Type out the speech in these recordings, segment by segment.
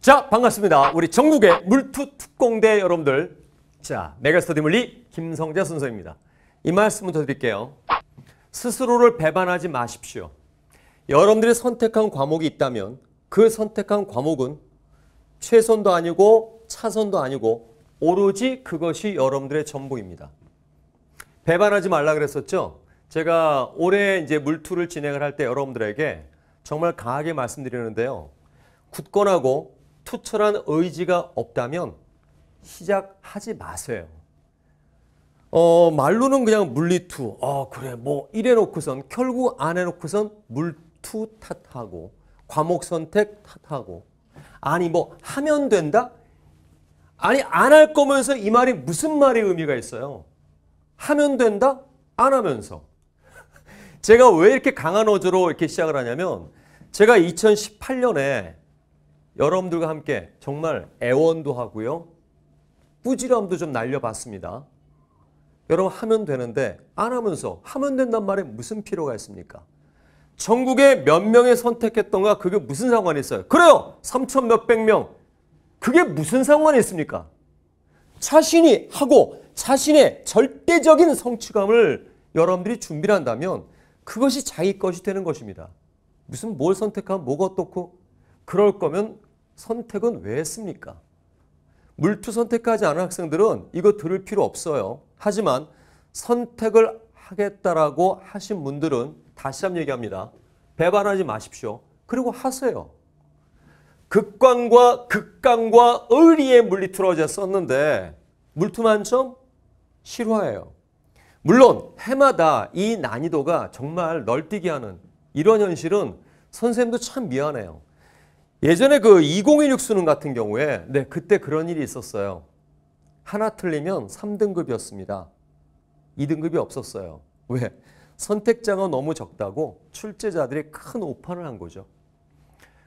자, 반갑습니다. 우리 전국의 물투 특공대 여러분들. 자, 메가스터디 물리 김성재 선생입니다. 이 말씀을 더 드릴게요. 스스로를 배반하지 마십시오. 여러분들이 선택한 과목이 있다면 그 선택한 과목은 최선도 아니고 차선도 아니고 오로지 그것이 여러분들의 전부입니다. 배반하지 말라 그랬었죠. 제가 올해 이제 물투를 진행을 할 때 여러분들에게 정말 강하게 말씀드리는데요. 굳건하고 투철한 의지가 없다면 시작하지 마세요. 어, 말로는 그냥 물리투. 어, 그래. 뭐 이래 놓고선 결국 안 해 놓고선 물투 탓하고 과목 선택 탓하고 아니 뭐 하면 된다? 아니 안 할 거면서 이 말이 무슨 말의 의미가 있어요? 하면 된다? 안 하면서. 제가 왜 이렇게 강한 어조로 이렇게 시작을 하냐면 제가 2018년에 여러분들과 함께 정말 애원도 하고요. 뿌지럼도 좀 날려봤습니다. 여러분 하면 되는데 안 하면서 하면 된단 말에 무슨 필요가 있습니까? 전국에 몇 명이 선택했던가 그게 무슨 상관이 있어요? 그래요. 3천 몇백 명. 그게 무슨 상관이 있습니까? 자신이 하고 자신의 절대적인 성취감을 여러분들이 준비를 한다면 그것이 자기 것이 되는 것입니다. 무슨 뭘 선택하면 뭐가 어떻고 그럴 거면 선택은 왜 했습니까? 물투 선택하지 않은 학생들은 이거 들을 필요 없어요. 하지만 선택을 하겠다라고 하신 분들은 다시 한번 얘기합니다. 배반하지 마십시오. 그리고 하세요. 극광과 극강과 의리의 물리투로 어제 썼는데 물투 만점 실화예요. 물론 해마다 이 난이도가 정말 널뛰게 하는 이런 현실은 선생님도 참 미안해요. 예전에 그 2016 수능 같은 경우에 네 그때 그런 일이 있었어요. 하나 틀리면 3등급이었습니다. 2등급이 없었어요. 왜? 선택자가 너무 적다고 출제자들이 큰 오판을 한 거죠.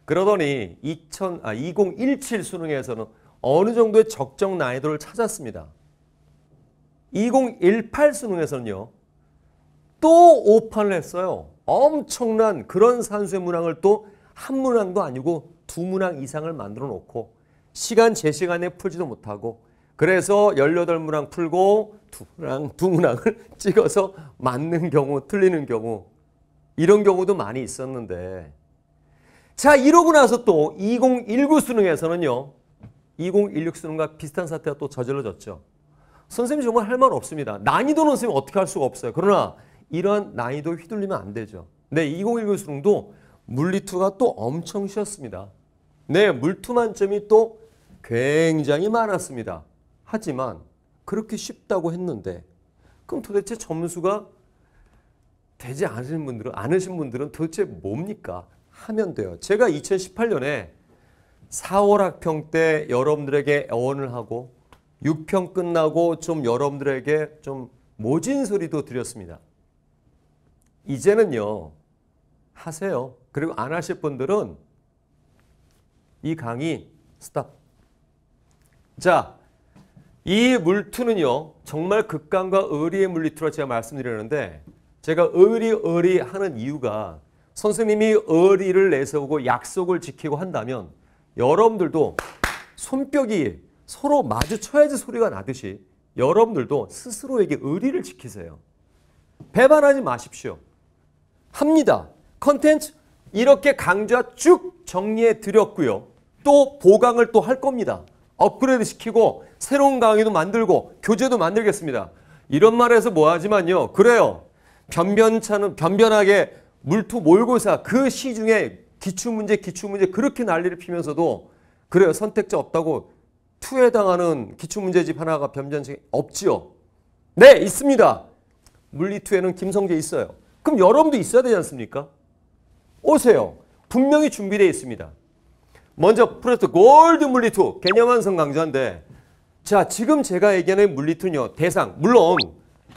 그러더니 2000, 아, 2017 수능에서는 어느 정도의 적정 난이도를 찾았습니다. 2018 수능에서는요. 또 오판을 했어요. 엄청난 그런 산수의 문항을 또 한 문항도 아니고 두 문항 이상을 만들어 놓고 시간 제 시간에 풀지도 못하고 그래서 18문항 풀고 두 문항, 두 문항을 찍어서 맞는 경우, 틀리는 경우 이런 경우도 많이 있었는데 자 이러고 나서 또 2019 수능에서는요 2016 수능과 비슷한 사태가 또 저질러졌죠. 선생님이 정말 할 말 없습니다. 난이도는 선생님 어떻게 할 수가 없어요. 그러나 이러한 난이도 휘둘리면 안 되죠. 네, 2019 수능도 물리투가 또 엄청 쉬웠습니다. 네, 물투 만점이 또 굉장히 많았습니다. 하지만 그렇게 쉽다고 했는데 그럼 도대체 점수가 되지 않으신 분들은 않으신 분들은 도대체 뭡니까? 하면 돼요. 제가 2018년에 4월 학평 때 여러분들에게 애원을 하고 6평 끝나고 좀 여러분들에게 좀 모진 소리도 드렸습니다. 이제는요. 하세요. 그리고 안 하실 분들은 이 강의 스탑. 자, 이 물투는요. 정말 극강과 의리의 물리투라 제가 말씀드렸는데 제가 의리 의리 하는 이유가 선생님이 의리를 내세우고 약속을 지키고 한다면 여러분들도 손뼉이 서로 마주쳐야지 소리가 나듯이 여러분들도 스스로에게 의리를 지키세요. 배반하지 마십시오. 합니다. 컨텐츠 이렇게 강좌 쭉 정리해 드렸고요. 또 보강을 또 할 겁니다. 업그레이드 시키고 새로운 강의도 만들고 교재도 만들겠습니다. 이런 말해서 뭐하지만요. 그래요. 변변찮은 변변하게 물투 모의고사 그 시중에 기출문제 기출문제 그렇게 난리를 피면서도 그래요. 선택자 없다고 투에 당하는 기출문제집 하나가 변변치 없지요. 네 있습니다. 물리투에는 김성재 있어요. 그럼 여러분도 있어야 되지 않습니까? 오세요. 분명히 준비되어 있습니다. 먼저 프로젝트 gold 물리 two 개념 완성 강좌인데 자 지금 제가 얘기하는 물리 two는요 대상 물론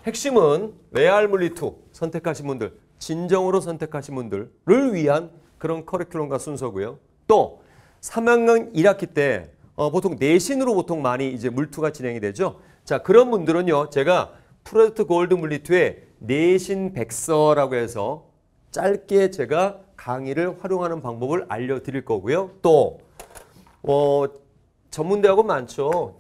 핵심은 레알 물리 two 선택하신 분들 진정으로 선택하신 분들을 위한 그런 커리큘럼과 순서고요. 또 3학년 1학기 때 어, 보통 내신으로 보통 많이 이제 물two가 진행이 되죠. 자 그런 분들은요 제가 프로젝트 gold 물리 two의 내신 백서라고 해서 짧게 제가 강의를 활용하는 방법을 알려드릴 거고요. 또 어, 전문대학은 많죠.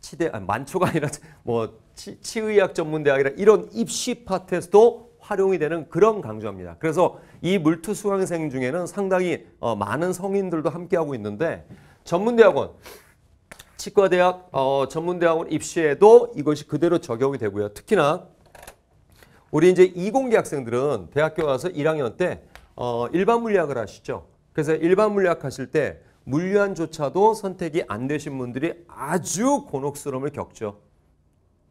치대 아니, 많죠가 아니라 뭐 치, 치의학 전문대학이라 이런 입시 파트에서도 활용이 되는 그런 강좌입니다. 그래서 이 물투 수강생 중에는 상당히 어, 많은 성인들도 함께하고 있는데 전문대학원 치과대학 어, 전문대학원 입시에도 이것이 그대로 적용이 되고요. 특히나 우리 이제 이공계 학생들은 대학교 가서 1학년 때 어, 일반 물리학을 하시죠. 그래서 일반 물리학 하실 때 물리안조차도 선택이 안 되신 분들이 아주 곤혹스러움을 겪죠.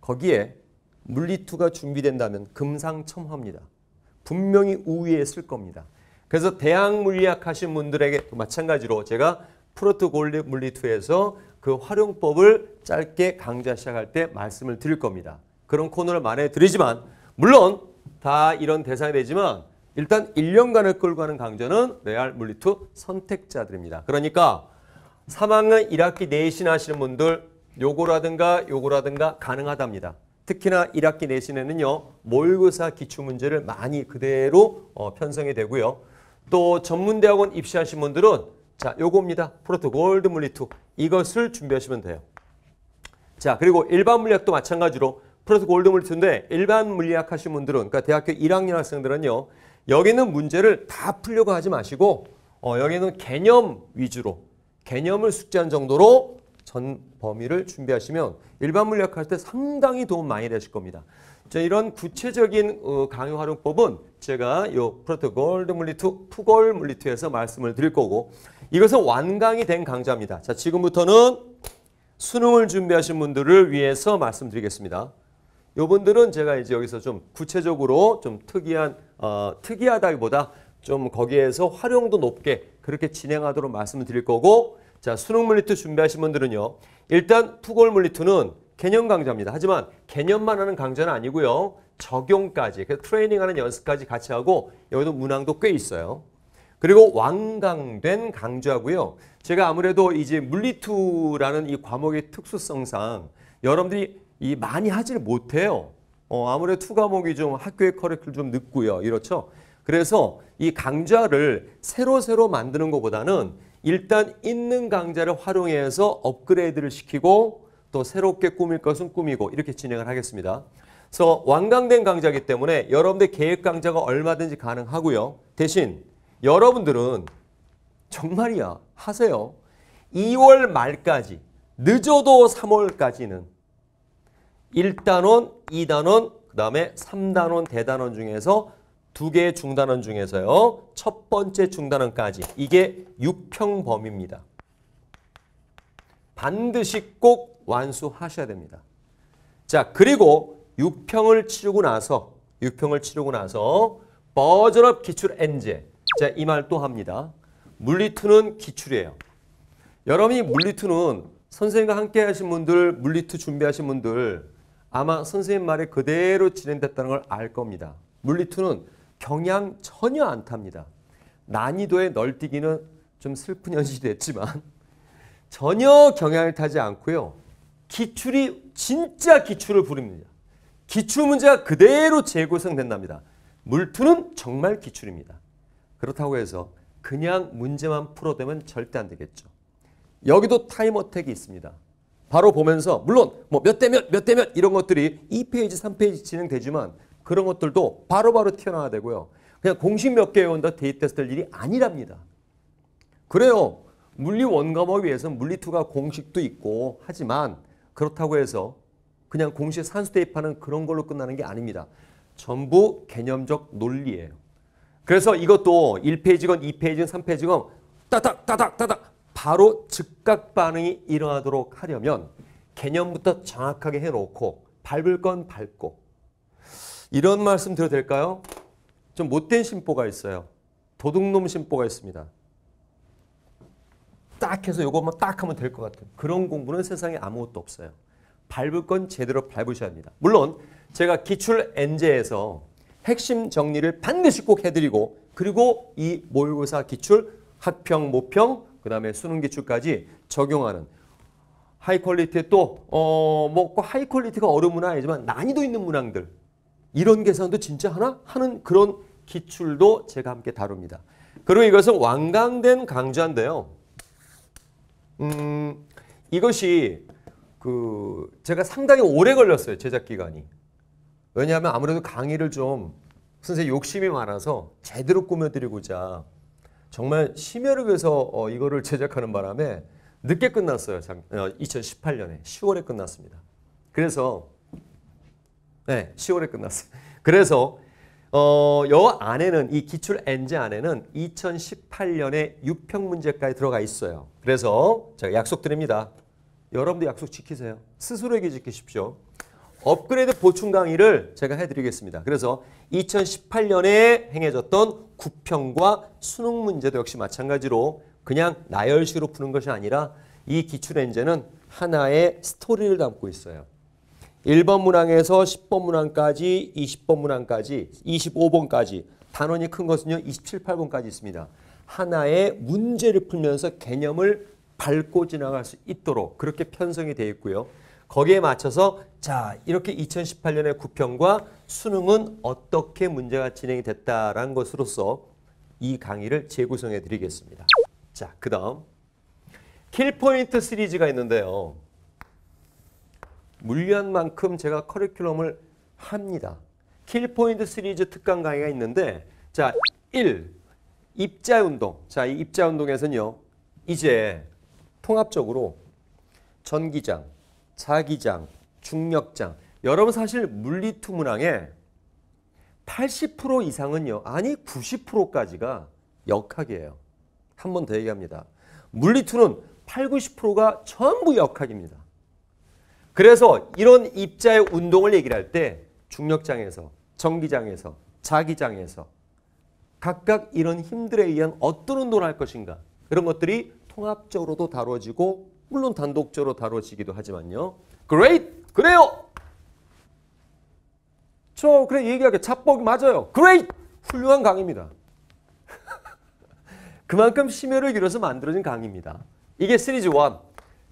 거기에 물리투가 준비된다면 금상첨화입니다. 분명히 우위에 쓸 겁니다. 그래서 대학 물리학 하신 분들에게 마찬가지로 제가 프로트 골드 물리투에서 그 활용법을 짧게 강좌 시작할 때 말씀을 드릴 겁니다. 그런 코너를 마련해 드리지만 물론 다 이런 대상이 되지만 일단 1년간을 끌고 가는 강좌는 레알 물리투 선택자들입니다. 그러니까 3학년 1학기 내신 하시는 분들 요거라든가 요거라든가 가능하답니다. 특히나 1학기 내신에는요. 모의고사 기출 문제를 많이 그대로 어, 편성이 되고요. 또 전문대학원 입시하신 분들은 자 요겁니다. 프로토 골드 물리투 이것을 준비하시면 돼요. 자 그리고 일반 물리학도 마찬가지로 프로토 골드 물리투인데 일반 물리학 하신 분들은 그러니까 대학교 1학년 학생들은요. 여기는 문제를 다 풀려고 하지 마시고 어, 여기는 개념 위주로 개념을 숙지한 정도로 전 범위를 준비하시면 일반 물리학 할 때 상당히 도움 많이 되실 겁니다. 자, 이런 구체적인 어, 강의 활용법은 제가 이 프로토 골드 물리투, 푸골 물리투에서 말씀을 드릴 거고 이것은 완강이 된 강좌입니다. 자, 지금부터는 수능을 준비하신 분들을 위해서 말씀드리겠습니다. 요분들은 제가 이제 여기서 좀 구체적으로 좀 특이한 어, 특이하다기보다 좀 거기에서 활용도 높게 그렇게 진행하도록 말씀을 드릴 거고 자 수능 물리투 준비하신 분들은요 일단 투골 물리투는 개념 강좌입니다. 하지만 개념만 하는 강좌는 아니고요 적용까지 그 트레이닝하는 연습까지 같이 하고 여기도 문항도 꽤 있어요. 그리고 완강된 강좌고요. 제가 아무래도 이제 물리 two라는 이 과목의 특수성상 여러분들이 이 많이 하지를 못해요. 어, 아무래도 two 과목이 좀 학교의 커리큘럼 좀 늦고요. 이렇죠. 그래서 이 강좌를 새로 새로 만드는 것보다는 일단 있는 강좌를 활용해서 업그레이드를 시키고 또 새롭게 꾸밀 것은 꾸미고 이렇게 진행을 하겠습니다. 그래서 완강된 강좌이기 때문에 여러분들 계획 강좌가 얼마든지 가능하고요. 대신 여러분들은 정말이야 하세요. 2월 말까지 늦어도 3월까지는 1단원, 2단원, 그 다음에 3단원, 대단원 중에서 두 개의 중단원 중에서요. 첫 번째 중단원까지 이게 6평 범위입니다. 반드시 꼭 완수하셔야 됩니다. 자, 그리고 6평을 치르고 나서 6평을 치르고 나서 버전업 기출 엔제. 자, 이 말 또 합니다. 물리투는 기출이에요. 여러분이 물리투는 선생님과 함께 하신 분들, 물리투 준비하신 분들 아마 선생님 말에 그대로 진행됐다는 걸 알 겁니다. 물리투는 경향 전혀 안 탑니다. 난이도의 널뛰기는 좀 슬픈 현실이 됐지만 전혀 경향을 타지 않고요. 기출이 진짜 기출을 부릅니다. 기출 문제가 그대로 재구성된답니다. 물two는 정말 기출입니다. 그렇다고 해서 그냥 문제만 풀어대면 절대 안 되겠죠. 여기도 time attack이 있습니다. 바로 보면서 물론 뭐 몇 대 몇, 몇 대 몇 이런 것들이 2페이지, 3페이지 진행되지만 그런 것들도 바로바로 바로 튀어나와야 되고요. 그냥 공식 몇 개 외운다 해서 될 일이 아니랍니다. 그래요. 물리 원 과목에 비해서는 물리2가 공식도 있고 하지만 그렇다고 해서 그냥 공식 산수 대입하는 그런 걸로 끝나는 게 아닙니다. 전부 개념적 논리예요. 그래서 이것도 1페이지건 2페이지건 3페이지건 따닥 따닥 따닥 바로 즉각 반응이 일어나도록 하려면 개념부터 정확하게 해놓고 밟을 건 밟고 이런 말씀 드려도 될까요? 좀 못된 심보가 있어요. 도둑놈 심보가 있습니다. 딱 해서 이것만 딱 하면 될 것 같은 그런 공부는 세상에 아무것도 없어요. 밟을 건 제대로 밟으셔야 합니다. 물론 제가 기출 N제에서 핵심 정리를 반드시 꼭 해드리고 그리고 이 모의고사 기출 학평, 모평, 그 다음에 수능 기출까지 적용하는 high quality의 또, 어, 뭐, high quality가 어려운 문항 아니지만 난이도 있는 문항들 이런 계산도 진짜 하나 하는 그런 기출도 제가 함께 다룹니다. 그리고 이것은 완강된 강좌인데요. 음, 이것이 그 제가 상당히 오래 걸렸어요 제작 기간이. 왜냐하면 아무래도 강의를 좀 선생님 욕심이 많아서 제대로 꾸며드리고자 정말 심혈을 위해서 어, 이거를 제작하는 바람에 늦게 끝났어요. 작, 어, 2018년에 10월에 끝났습니다. 그래서 네, 10월에 끝났어요. 그래서 어, 여 안에는 이 기출 엔제 안에는 2018년에 유평 문제까지 들어가 있어요. 그래서 제가 약속드립니다. 여러분도 약속 지키세요. 스스로에게 지키십시오. 업그레이드 보충 강의를 제가 해드리겠습니다. 그래서 2018년에 행해졌던 구평과 수능 문제도 역시 마찬가지로 그냥 나열식으로 푸는 것이 아니라 이 기출 엔제는 하나의 스토리를 담고 있어요. 1번 문항에서 10번 문항까지 20번 문항까지 25번까지 단원이 큰 것은요 27, 8번까지 있습니다. 하나의 문제를 풀면서 개념을 밟고 지나갈 수 있도록 그렇게 편성이 되어 있고요. 거기에 맞춰서 자 이렇게 2018년의 구평과 수능은 어떻게 문제가 진행이 됐다라는 것으로서 이 강의를 재구성해 드리겠습니다. 자, 그 다음 킬포인트 시리즈가 있는데요. 물리한만큼 제가 커리큘럼을 합니다. 킬포인트 시리즈 특강 강의가 있는데 자, 1. 입자 운동. 자, 이 입자 운동에서는요. 이제 통합적으로 전기장, 자기장, 중력장. 여러분 사실 물리투 문항에 80% 이상은요. 아니 90%까지가 역학이에요. 한 번 더 얘기합니다. 물리투는 8, 90%가 전부 역학입니다. 그래서 이런 입자의 운동을 얘기를 할 때 중력장에서, 전기장에서, 자기장에서 각각 이런 힘들에 의한 어떤 운동을 할 것인가 이런 것들이 통합적으로도 다뤄지고 물론 단독적으로 다뤄지기도 하지만요. Great! 그래요! 저 그래 얘기하게 잡복이 맞아요. Great! 훌륭한 강의입니다. 그만큼 심혈을 기울여서 만들어진 강의입니다. 이게 시리즈 1.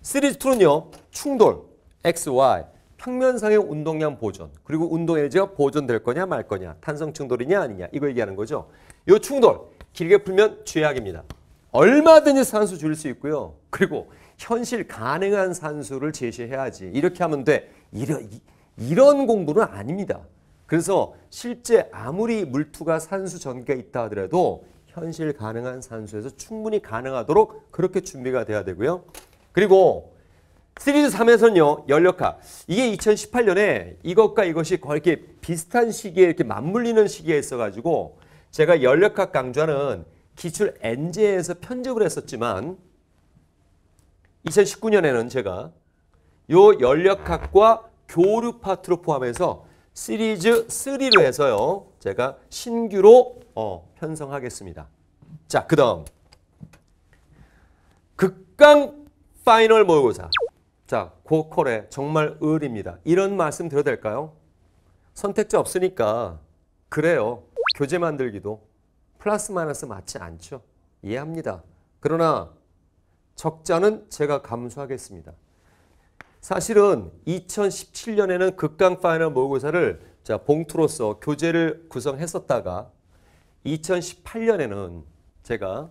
시리즈 2는요. 충돌, X, Y, 평면상의 운동량 보존, 그리고 운동 에너지가 보존될 거냐 말 거냐, 탄성 충돌이냐 아니냐 이거 얘기하는 거죠. 이 충돌 길게 풀면 죄악입니다. 얼마든지 산수 줄일 수 있고요. 그리고 현실 가능한 산수를 제시해야지. 이렇게 하면 돼. 이런, 이런 공부는 아닙니다. 그래서 실제 아무리 물투가 산수 전개가 있다 하더라도 현실 가능한 산수에서 충분히 가능하도록 그렇게 준비가 돼야 되고요. 그리고 시리즈 3에서는요, 연력학. 이게 2018년에 이것과 이것이 거의 이렇게 비슷한 시기에 이렇게 맞물리는 시기에 있어가지고 제가 연력학 강좌는 기출 N제에서 편집을 했었지만 2019년에는 제가 요 열역학과 교류 파트로 포함해서 시리즈 3로 해서요. 제가 신규로 어, 편성하겠습니다. 자, 그 다음 극강 final 모의고사. 자, 고콜에 정말 의리입니다. 이런 말씀 드려도 될까요? 선택지 없으니까 그래요. 교재 만들기도 플러스 마이너스 맞지 않죠. 이해합니다. 그러나 적자는 제가 감수하겠습니다. 사실은 2017년에는 극강 final 모의고사를 자, 봉투로서 교재를 구성했었다가 2018년에는 제가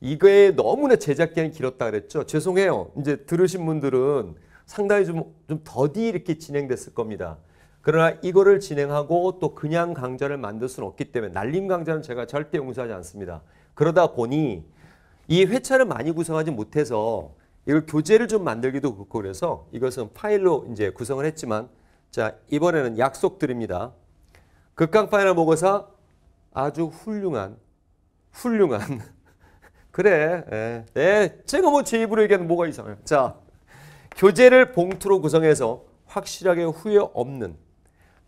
이거에 너무나 제작 기간이 길었다 그랬죠. 죄송해요. 이제 들으신 분들은 상당히 좀, 좀 더디 이렇게 진행됐을 겁니다. 그러나 이거를 진행하고 또 그냥 강좌를 만들 수는 없기 때문에 날림 강좌는 제가 절대 용서하지 않습니다. 그러다 보니 이 회차를 많이 구성하지 못해서 이걸 교재를 좀 만들기도 그렇고 그래서 이것은 파일로 이제 구성을 했지만 자 이번에는 약속드립니다. 극강 파이널 보고서 아주 훌륭한 훌륭한 그래 예, 예, 제가 뭐 제 입으로 얘기하는 뭐가 이상해요. 자 교재를 봉투로 구성해서 확실하게 후회 없는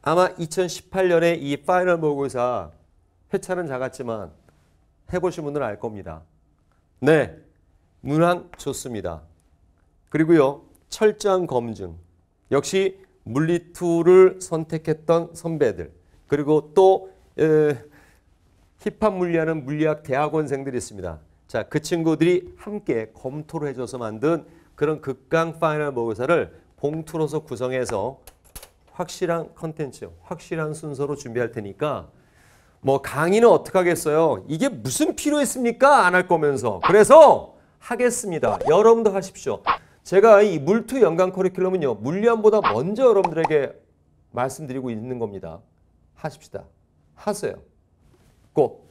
아마 2018년에 이 파이널 모의고사 회차는 작았지만 해보신 분들은 알 겁니다. 네, 문항 좋습니다. 그리고 철저한 검증. 역시 물리투를 선택했던 선배들. 그리고 또 에, 힙합 물리하는 물리학 대학원생들이 있습니다. 자, 그 친구들이 함께 검토를 해줘서 만든 그런 극강 final 모의고사를 봉투로서 구성해서 확실한 컨텐츠, 확실한 순서로 준비할 테니까 뭐 강의는 어떻게 하겠어요? 이게 무슨 필요했습니까? 안 할 거면서. 그래서 하겠습니다. 여러분도 하십시오. 제가 이 물two 연간 커리큘럼은요. 물리 one보다 먼저 여러분들에게 말씀드리고 있는 겁니다. 하십시다. 하세요. 꼭.